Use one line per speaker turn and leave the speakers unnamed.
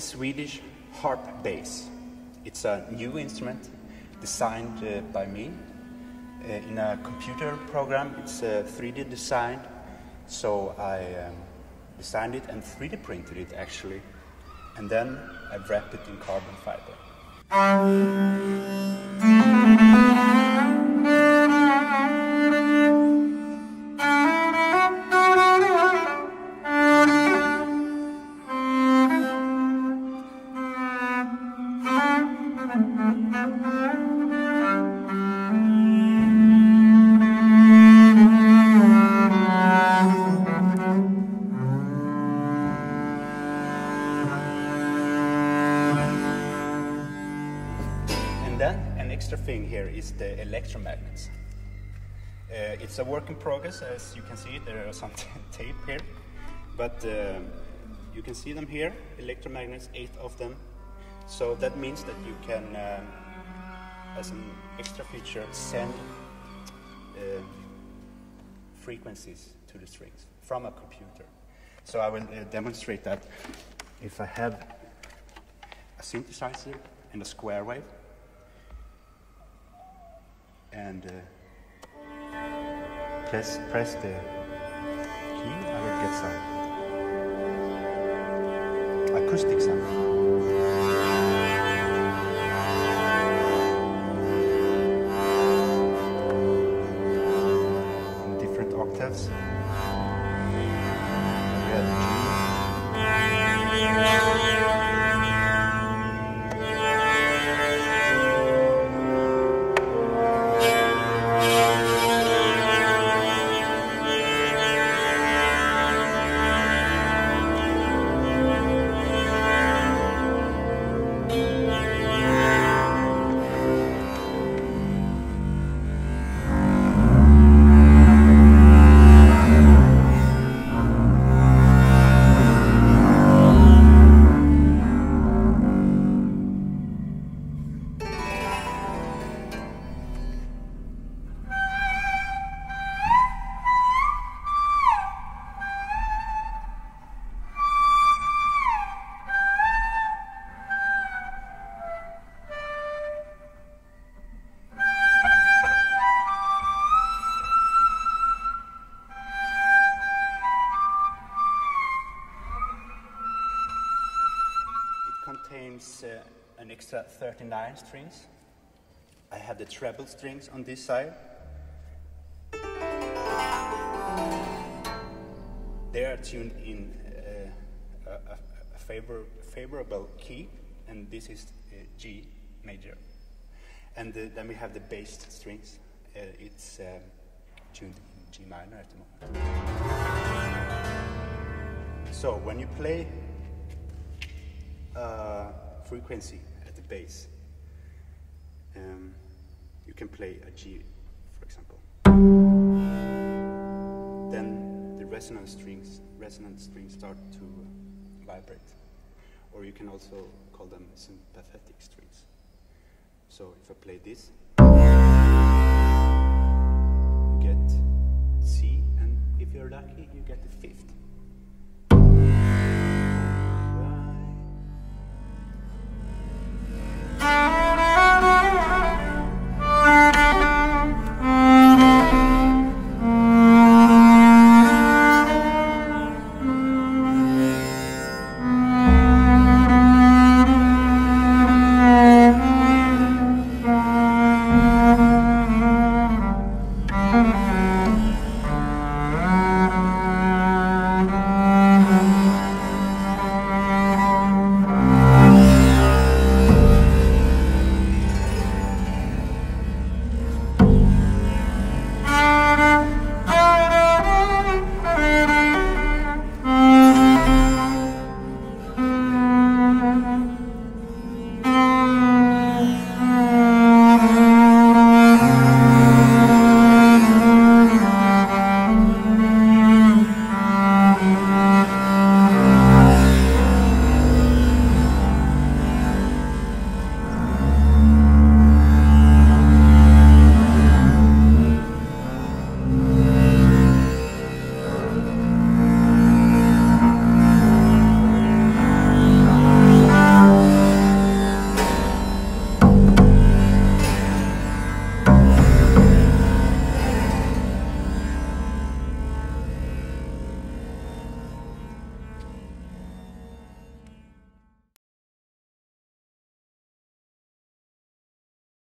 Swedish harp bass. It's a new instrument designed uh, by me uh, in a computer program. It's uh, 3D designed, so I um, designed it and 3D printed it actually, and then I wrapped it in carbon fiber. Extra thing here is the electromagnets. Uh, it's a work in progress, as you can see. There are some tape here, but uh, you can see them here. Electromagnets, eight of them. So that means that you can, um, as an extra feature, send uh, frequencies to the strings from a computer. So I will uh, demonstrate that if I have a synthesizer and a square wave and uh, press press the key, I will get some acoustic sound. Different octaves. Extra 39 strings. I have the treble strings on this side. They are tuned in uh, a, a, favor, favorable key, and this is uh, G major. And uh, then we have the bass strings. Uh, it's um, tuned in G minor at the moment. So when you play uh, frequency the bass. Um, you can play a G, for example. Then the resonant strings, resonance strings start to vibrate, or you can also call them sympathetic strings. So if I play this, you get C, and if you're lucky, you get the fifth.